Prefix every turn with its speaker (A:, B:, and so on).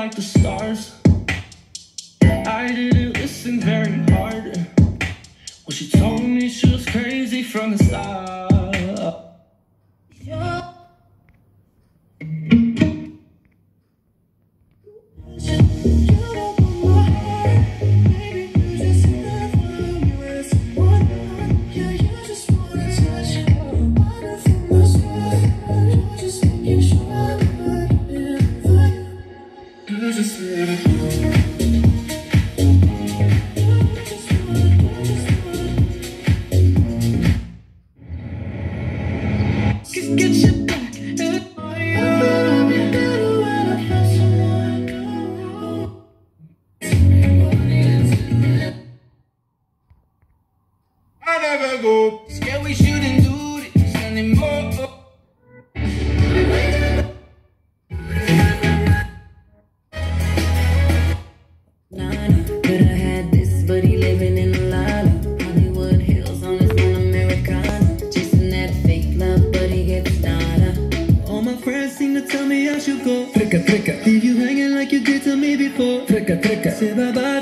A: like the stars. I didn't listen very hard. Well, she told me she was crazy from the start.
B: Never go.
A: Scared we shouldn't do this anymore.
C: Could have had this, but living in a. Hollywood Hills on his own Americana. Chasing that fake love, but he gets nada.
D: All my friends seem to tell me I should go. Tricka, tricka. Leave you hanging like you did to me before. Tricka, tricka. Say bye bye.